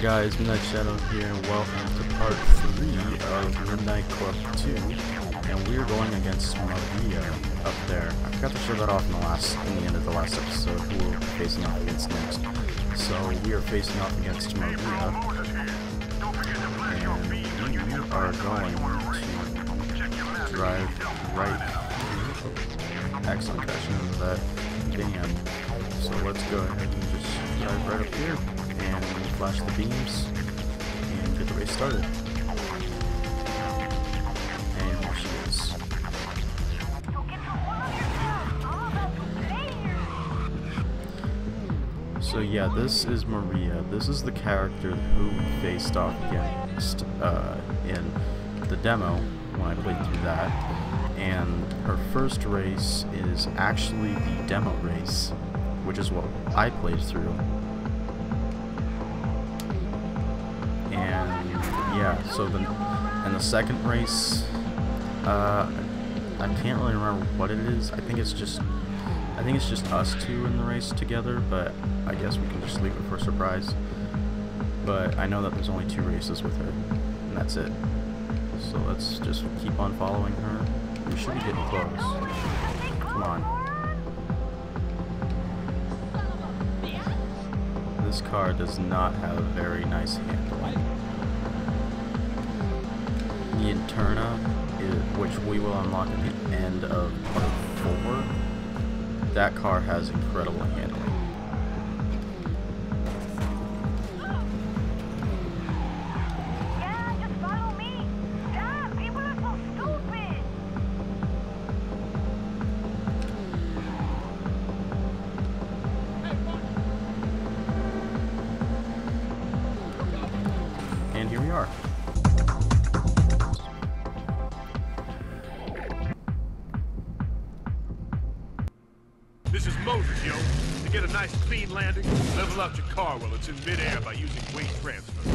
guys, Midnight Shadow here, and welcome to part 3 of Midnight Club 2. And we're going against Maria up there. I forgot to show that off in the last in the end of the last episode who we're facing off against next. So we are facing off against Maria. And we are going to drive right excellent crashing into that van. So let's go ahead and just drive right up here and flash the beams and get the race started. And here she is. So yeah, this is Maria. This is the character who we faced off against uh, in the demo when I played through that. And her first race is actually the demo race, which is what I played through. Yeah, so the in the second race, uh, I can't really remember what it is. I think it's just I think it's just us two in the race together, but I guess we can just leave it for a surprise. But I know that there's only two races with her, and that's it. So let's just keep on following her. We should be getting close. Come on. This car does not have a very nice handling. The Interna, which we will unlock at the end of part 4, that car has incredible handling. This is Moses, yo. To get a nice clean landing, level out your car while it's in midair by using weight transfer.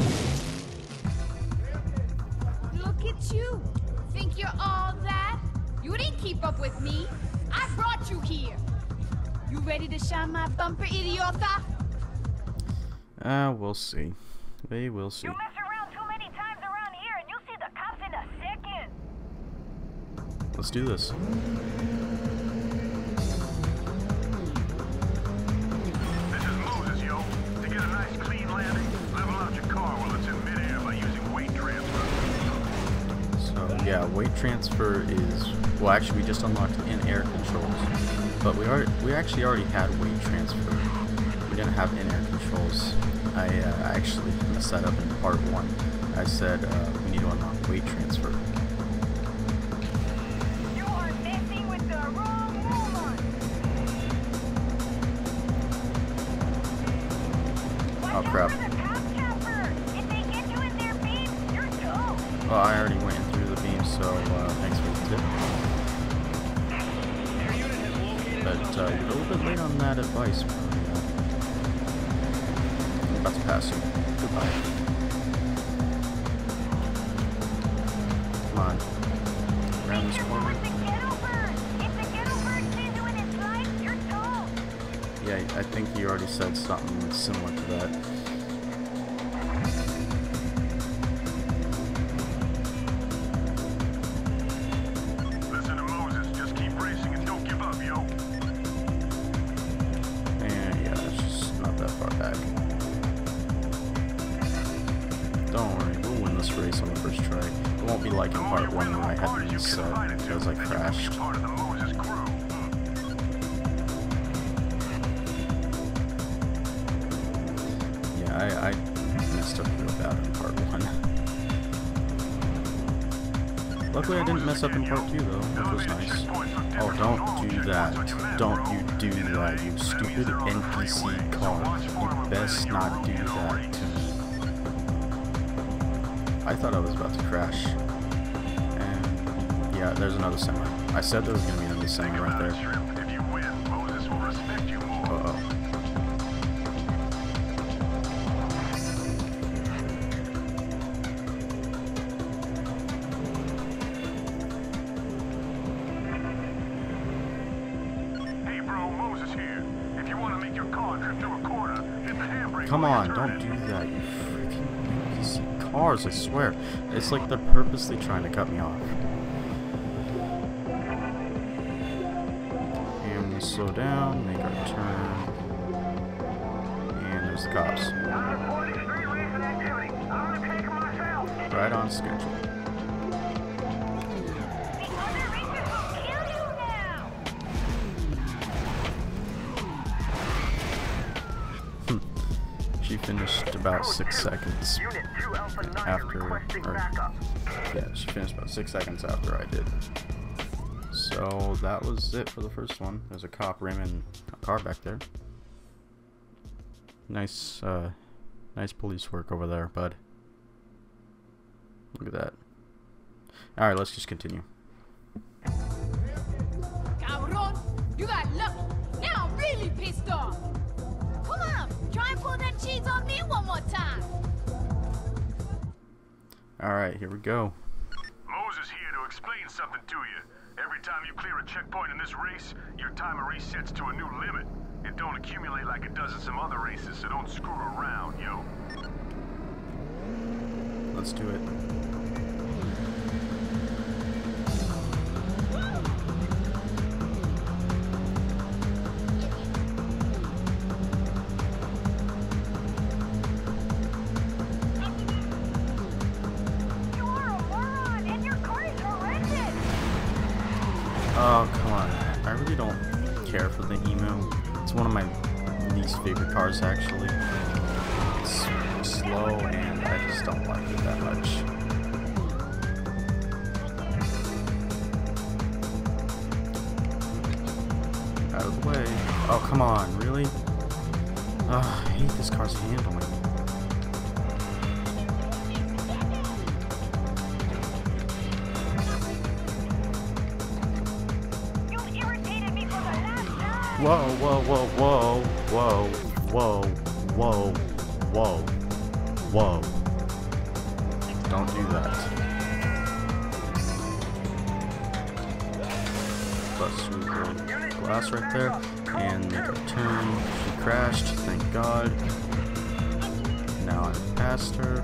Look at you. Think you're all that? You didn't keep up with me. I brought you here. You ready to shine my bumper, idiota? Uh, we'll see. We will see. You mess around too many times around here and you'll see the cops in a second. Let's do this. This landing, level out your car while it's in midair by using weight transfer. So yeah, weight transfer is well actually we just unlocked in-air controls, but we are we actually already had weight transfer. We didn't have in-air controls. I uh, actually messed that up in part one. I said uh, we need to unlock weight transfer. You're toast. Well, I already went through the beam, so uh, thanks for the tip. But uh, you're a little bit late on that advice. Maria. I'm about to pass you. Goodbye. Come on. Around this corner. I think you already said something similar to that. Listen to Moses. Just keep racing and don't give up, yo. And yeah, it's just not that far back. Don't worry, we'll win this race on the first try. It won't be like in part one where I had to reset because I crashed. Luckily, I didn't mess up in part two though, which was nice. Oh, don't do that. Don't you do that, you stupid NPC car. You best not do that to me. I thought I was about to crash. And yeah, there's another semi. I said there was gonna be another semi right there. Come on, don't do that, you freaking cars, I swear. It's like they're purposely trying to cut me off. And we slow down, make our turn. And there's the cops. Right on schedule. Finished about six seconds after. Or, yeah, she finished about six seconds after I did. So that was it for the first one. There's a cop ramming a car back there. Nice, uh, nice police work over there, bud. Look at that. All right, let's just continue. All right, here we go. Moses here to explain something to you. Every time you clear a checkpoint in this race, your timer resets to a new limit. It don't accumulate like it does in some other races, so don't screw around, yo. Let's do it. Oh, come on. I really don't care for the Emu. It's one of my least favorite cars, actually. It's slow, and I just don't like it that much. Out of the way. Oh, come on. Really? Oh, I hate this car's handling. Whoa, whoa, whoa, whoa, whoa, whoa, whoa, whoa, whoa. Don't do that. Bust through the glass right there and make a turn. She crashed, thank God. Now I'm past her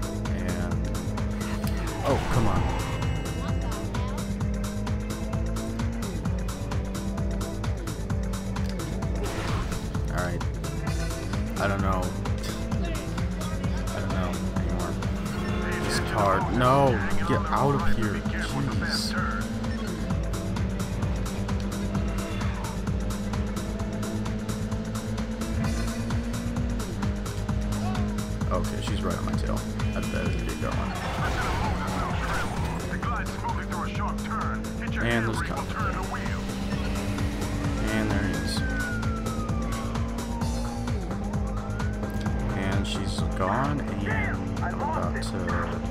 get out of here. Jeez. Okay, she's right on my tail. I better get going. And those. And there. And she's gone and about to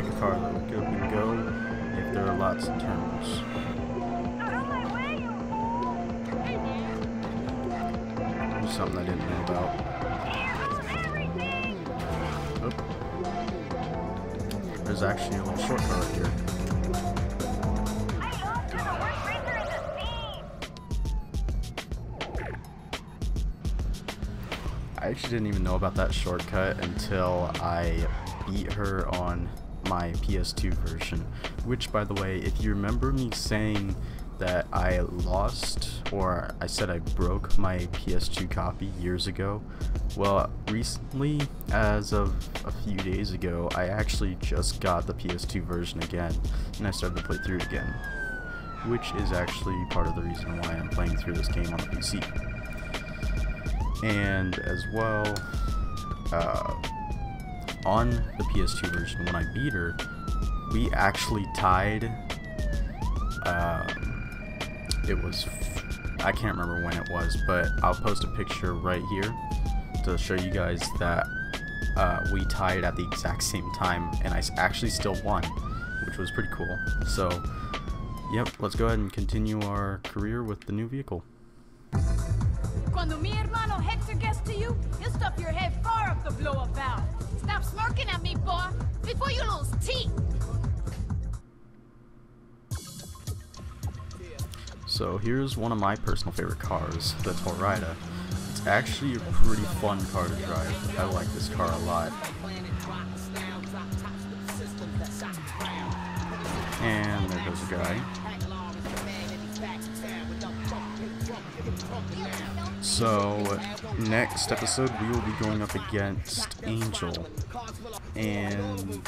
pick a card, look up and go if there are lots of turns. Something I didn't know about. Oh. There's actually a little shortcut right here. I actually didn't even know about that shortcut until I beat her on my PS2 version. Which, by the way, if you remember me saying that I lost or I said I broke my PS2 copy years ago, well, recently, as of a few days ago, I actually just got the PS2 version again and I started to play through it again. Which is actually part of the reason why I'm playing through this game on the PC and as well uh, on the PS2 version when I beat her we actually tied um, it was I can't remember when it was but I'll post a picture right here to show you guys that uh, we tied at the exact same time, and I actually still won, which was pretty cool. So, yep, let's go ahead and continue our career with the new vehicle. Cuando mi hermano Hector gets to you, he'll your head far the blow-up valve. Stop smirking at me, boy, before you lose teeth. So here's one of my personal favorite cars, the Torrida. It's actually a pretty fun car to drive. I like this car a lot. And there goes a guy. So, next episode we will be going up against Angel. And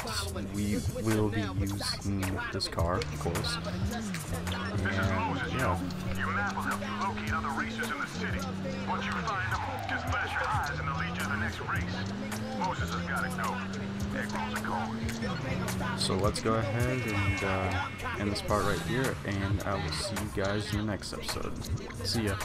we will be using this car, of course. And yeah. Your map will help you locate other racers in the city. Once you find them, just flash your eyes and they'll lead you to the next race. Moses has got to go. So let's go ahead and uh, end this part right here, and I will see you guys in the next episode. See ya.